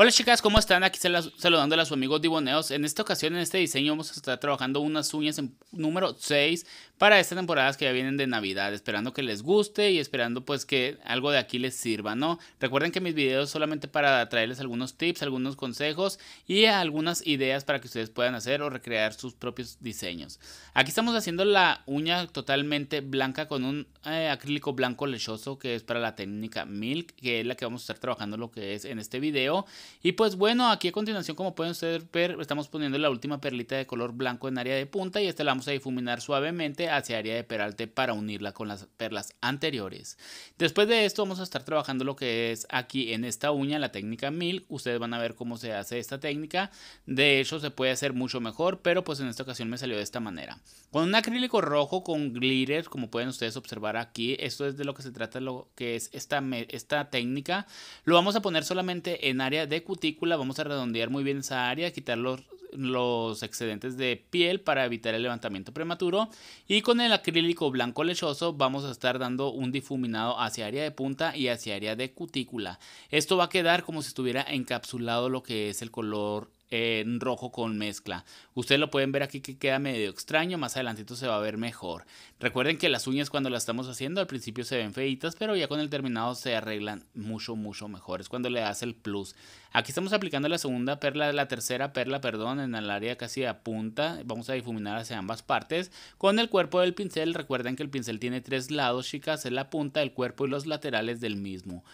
Hola chicas, ¿cómo están? Aquí saludando a su amigo Diboneos. En esta ocasión, en este diseño, vamos a estar trabajando unas uñas en número 6 para estas temporadas que ya vienen de Navidad, esperando que les guste y esperando pues que algo de aquí les sirva, ¿no? Recuerden que mis videos solamente para traerles algunos tips, algunos consejos y algunas ideas para que ustedes puedan hacer o recrear sus propios diseños. Aquí estamos haciendo la uña totalmente blanca con un eh, acrílico blanco lechoso que es para la técnica Milk, que es la que vamos a estar trabajando lo que es en este video. Y pues bueno, aquí a continuación como pueden ustedes ver, estamos poniendo la última perlita de color blanco en área de punta y esta la vamos a difuminar suavemente hacia área de peralte para unirla con las perlas anteriores. Después de esto vamos a estar trabajando lo que es aquí en esta uña, la técnica Milk. Ustedes van a ver cómo se hace esta técnica. De hecho se puede hacer mucho mejor, pero pues en esta ocasión me salió de esta manera. Con un acrílico rojo con glitter, como pueden ustedes observar aquí, esto es de lo que se trata lo que es esta, esta técnica. Lo vamos a poner solamente en área de cutícula, vamos a redondear muy bien esa área, quitar los, los excedentes de piel para evitar el levantamiento prematuro. Y con el acrílico blanco lechoso vamos a estar dando un difuminado hacia área de punta y hacia área de cutícula. Esto va a quedar como si estuviera encapsulado lo que es el color en rojo con mezcla. Ustedes lo pueden ver aquí que queda medio extraño, más adelantito se va a ver mejor. Recuerden que las uñas cuando las estamos haciendo al principio se ven feitas, pero ya con el terminado se arreglan mucho, mucho mejor. Es cuando le das el plus. Aquí estamos aplicando la segunda perla, la tercera perla, perdón, en el área casi a punta. Vamos a difuminar hacia ambas partes. Con el cuerpo del pincel, recuerden que el pincel tiene tres lados, chicas, en la punta, el cuerpo y los laterales del mismo.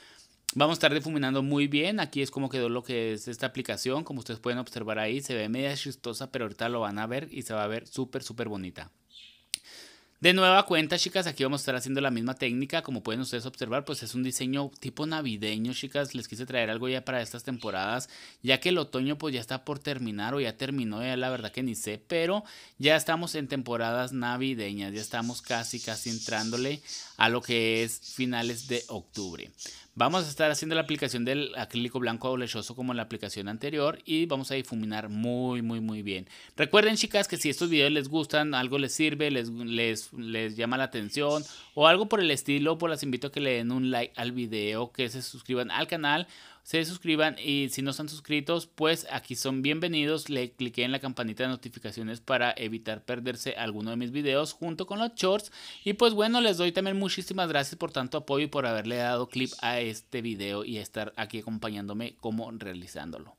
Vamos a estar difuminando muy bien. Aquí es como quedó lo que es esta aplicación. Como ustedes pueden observar ahí, se ve media chistosa, pero ahorita lo van a ver y se va a ver súper, súper bonita. De nueva cuenta, chicas, aquí vamos a estar haciendo la misma técnica. Como pueden ustedes observar, pues es un diseño tipo navideño, chicas. Les quise traer algo ya para estas temporadas, ya que el otoño pues ya está por terminar o ya terminó, ya la verdad que ni sé, pero ya estamos en temporadas navideñas, ya estamos casi, casi entrándole a lo que es finales de octubre. Vamos a estar haciendo la aplicación del acrílico blanco lechoso como en la aplicación anterior y vamos a difuminar muy muy muy bien. Recuerden chicas que si estos videos les gustan, algo les sirve, les, les, les llama la atención o algo por el estilo, pues las invito a que le den un like al video, que se suscriban al canal se suscriban y si no están suscritos, pues aquí son bienvenidos. Le cliqué en la campanita de notificaciones para evitar perderse alguno de mis videos junto con los shorts. Y pues bueno, les doy también muchísimas gracias por tanto apoyo y por haberle dado clip a este video y estar aquí acompañándome como realizándolo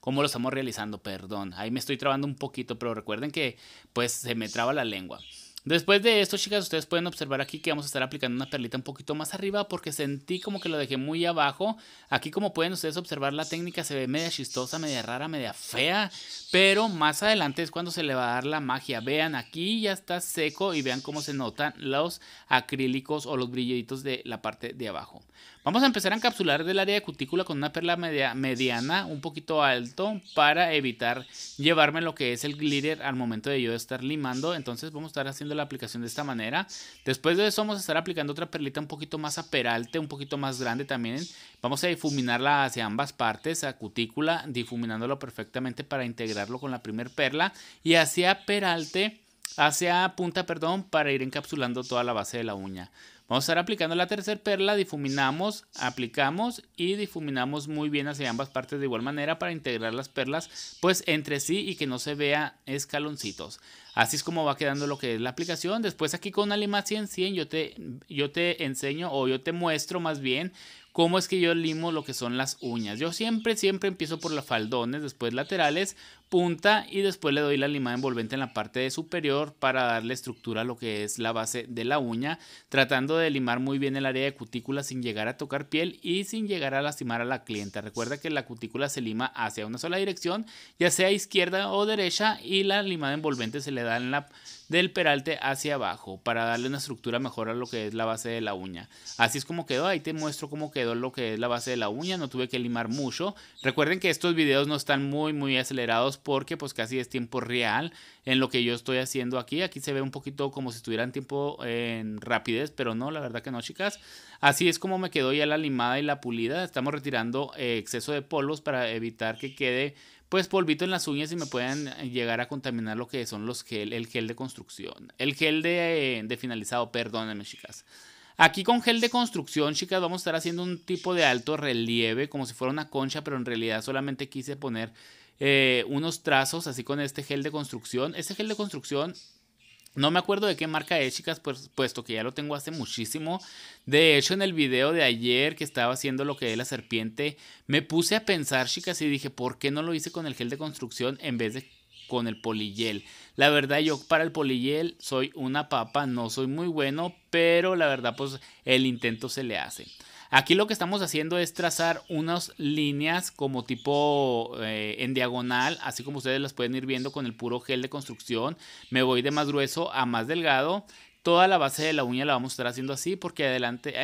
cómo lo estamos realizando, perdón. Ahí me estoy trabando un poquito, pero recuerden que pues se me traba la lengua. Después de esto, chicas, ustedes pueden observar aquí que vamos a estar aplicando una perlita un poquito más arriba porque sentí como que lo dejé muy abajo. Aquí como pueden ustedes observar la técnica se ve media chistosa, media rara, media fea, pero más adelante es cuando se le va a dar la magia. Vean, aquí ya está seco y vean cómo se notan los acrílicos o los brillitos de la parte de abajo. Vamos a empezar a encapsular del área de cutícula con una perla media, mediana, un poquito alto, para evitar llevarme lo que es el glitter al momento de yo estar limando. Entonces vamos a estar haciendo la aplicación de esta manera. Después de eso vamos a estar aplicando otra perlita un poquito más a peralte, un poquito más grande también. Vamos a difuminarla hacia ambas partes, a cutícula, difuminándolo perfectamente para integrarlo con la primer perla. Y hacia peralte, hacia punta, perdón, para ir encapsulando toda la base de la uña. Vamos a estar aplicando la tercera perla, difuminamos, aplicamos y difuminamos muy bien hacia ambas partes de igual manera para integrar las perlas pues entre sí y que no se vea escaloncitos. Así es como va quedando lo que es la aplicación. Después aquí con una lima 100 100 yo te, yo te enseño o yo te muestro más bien cómo es que yo limo lo que son las uñas. Yo siempre, siempre empiezo por los faldones, después laterales, punta y después le doy la limada envolvente en la parte superior para darle estructura a lo que es la base de la uña, tratando de limar muy bien el área de cutícula sin llegar a tocar piel y sin llegar a lastimar a la clienta. Recuerda que la cutícula se lima hacia una sola dirección, ya sea izquierda o derecha y la limada envolvente se le da en la del peralte hacia abajo para darle una estructura mejor a lo que es la base de la uña. Así es como quedó, ahí te muestro cómo quedó lo que es la base de la uña, no tuve que limar mucho. Recuerden que estos videos no están muy muy acelerados porque pues casi es tiempo real en lo que yo estoy haciendo aquí. Aquí se ve un poquito como si estuviera en tiempo en rapidez, pero no, la verdad que no chicas. Así es como me quedó ya la limada y la pulida. Estamos retirando eh, exceso de polvos para evitar que quede pues polvito en las uñas y me puedan eh, llegar a contaminar lo que son los gel, el gel de construcción, el gel de, de finalizado, perdónenme chicas. Aquí con gel de construcción, chicas, vamos a estar haciendo un tipo de alto relieve, como si fuera una concha, pero en realidad solamente quise poner eh, unos trazos así con este gel de construcción. Este gel de construcción no me acuerdo de qué marca es, chicas, pues, puesto que ya lo tengo hace muchísimo. De hecho, en el video de ayer que estaba haciendo lo que es la serpiente, me puse a pensar, chicas, y dije, ¿por qué no lo hice con el gel de construcción en vez de con el poliyel. La verdad yo para el poliyel soy una papa, no soy muy bueno, pero la verdad pues el intento se le hace. Aquí lo que estamos haciendo es trazar unas líneas como tipo eh, en diagonal, así como ustedes las pueden ir viendo con el puro gel de construcción. Me voy de más grueso a más delgado. Toda la base de la uña la vamos a estar haciendo así porque adelante,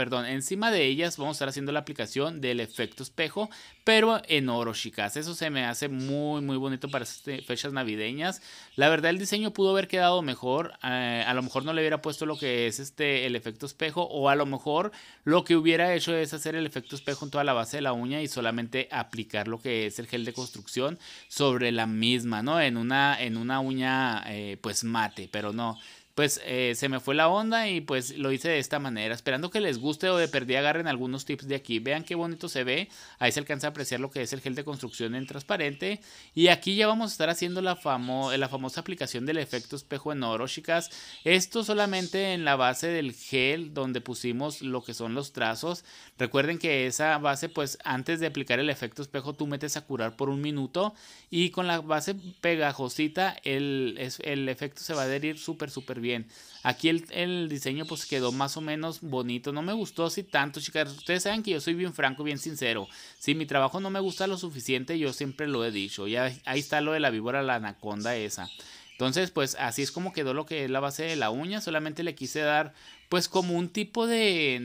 perdón, encima de ellas vamos a estar haciendo la aplicación del efecto espejo, pero en oro, chicas. Eso se me hace muy, muy bonito para estas fechas navideñas. La verdad, el diseño pudo haber quedado mejor. Eh, a lo mejor no le hubiera puesto lo que es este, el efecto espejo, o a lo mejor lo que hubiera hecho es hacer el efecto espejo en toda la base de la uña y solamente aplicar lo que es el gel de construcción sobre la misma, ¿no? En una, en una uña, eh, pues mate, pero no pues eh, se me fue la onda y pues lo hice de esta manera, esperando que les guste o de perdí agarren algunos tips de aquí. Vean qué bonito se ve, ahí se alcanza a apreciar lo que es el gel de construcción en transparente. Y aquí ya vamos a estar haciendo la, famo la famosa aplicación del efecto espejo en oro, chicas. Esto solamente en la base del gel donde pusimos lo que son los trazos. Recuerden que esa base pues antes de aplicar el efecto espejo tú metes a curar por un minuto y con la base pegajosita el, el efecto se va a adherir súper súper bien Aquí el, diseño pues quedó más o menos bonito. No me gustó así tanto, chicas. Ustedes saben que yo soy bien franco, bien sincero. Si mi trabajo no me gusta lo suficiente, yo siempre lo he dicho. Ya ahí está lo de la víbora, la anaconda esa. Entonces, pues así es como quedó lo que es la base de la uña. Solamente le quise dar, pues como un tipo de,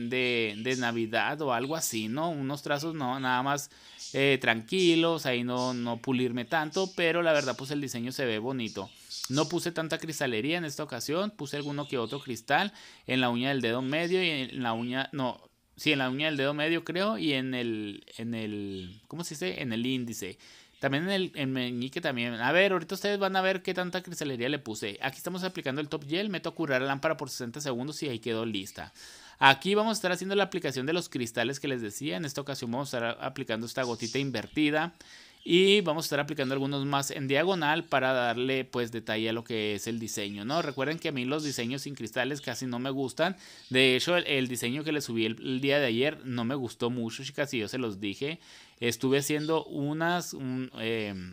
de, Navidad o algo así, ¿no? Unos trazos, no, nada más eh, tranquilos, ahí no, no pulirme tanto, pero la verdad, pues el diseño se ve bonito. No puse tanta cristalería en esta ocasión, puse alguno que otro cristal en la uña del dedo medio y en la uña, no, sí, en la uña del dedo medio creo y en el, en el, ¿cómo se dice? En el índice. También en el en meñique también. A ver, ahorita ustedes van a ver qué tanta cristalería le puse. Aquí estamos aplicando el top gel, meto a curar la lámpara por 60 segundos y ahí quedó lista. Aquí vamos a estar haciendo la aplicación de los cristales que les decía. En esta ocasión vamos a estar aplicando esta gotita invertida. Y vamos a estar aplicando algunos más en diagonal para darle pues detalle a lo que es el diseño, ¿no? Recuerden que a mí los diseños sin cristales casi no me gustan. De hecho, el, diseño que les subí el, día de ayer no me gustó mucho, chicas, y yo se los dije. Estuve haciendo unas... Em,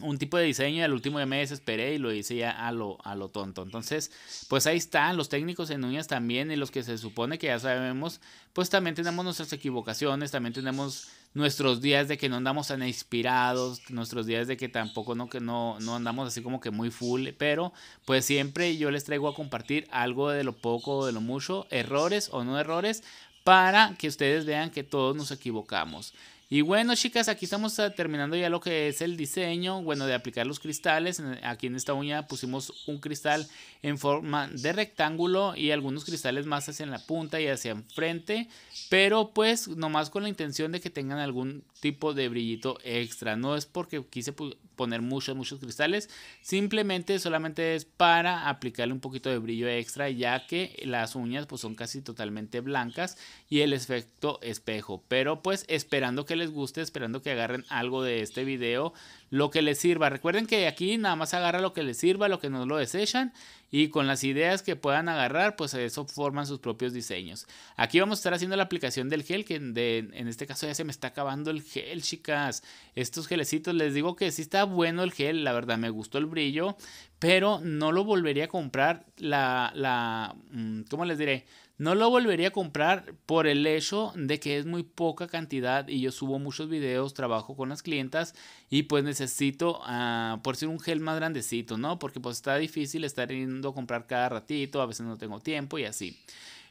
un tipo de diseño al último ya me desesperé y lo hice ya a lo, a lo tonto. Entonces, pues ahí están los técnicos en uñas también y los que se supone que ya sabemos, pues también tenemos nuestras equivocaciones, también tenemos nuestros días de que no andamos tan inspirados, nuestros días de que tampoco no, que no, no andamos así como que muy full, pero pues siempre yo les traigo a compartir algo de lo poco o de lo mucho, errores o no errores, para que ustedes vean que todos nos equivocamos. Y bueno, chicas, aquí estamos ah, terminando ya lo que es el diseño, bueno, de aplicar los cristales. Aquí en esta uña pusimos un cristal en forma de rectángulo y algunos cristales más hacia la punta y hacia enfrente, pero pues nomás con la intención de que tengan algún tipo de brillito extra. No es porque quise poner muchos, muchos cristales, simplemente solamente es para aplicarle un poquito de brillo extra, ya que las uñas pues son casi totalmente blancas y el efecto espejo. Pero pues esperando que les guste, esperando que agarren algo de este video, lo que les sirva. Recuerden que aquí nada más agarra lo que les sirva, lo que no lo desechan y con las ideas que puedan agarrar, pues eso forman sus propios diseños. Aquí vamos a estar haciendo la aplicación del gel, que en este caso ya se me está acabando el gel, chicas. Estos gelecitos, les digo que sí está bueno el gel, la verdad me gustó el brillo, pero no lo volvería a comprar la, la, mm, ¿cómo les diré? No lo volvería a comprar por el hecho de que es muy poca cantidad y yo subo muchos videos, trabajo con las clientas y pues necesito, uh, por ser un gel más grandecito, ¿no? Porque pues está difícil estar yendo a comprar cada ratito, a veces no tengo tiempo y así.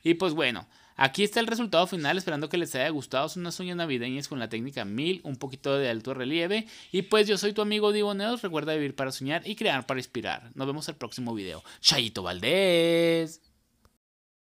Y pues bueno, aquí está el resultado final, esperando que les haya gustado. Son unas uñas navideñas con la técnica 1000, un poquito de alto relieve. Y pues yo soy tu amigo Divo Neos, recuerda vivir para soñar y crear para inspirar. Nos vemos el próximo video. Chayito Valdés.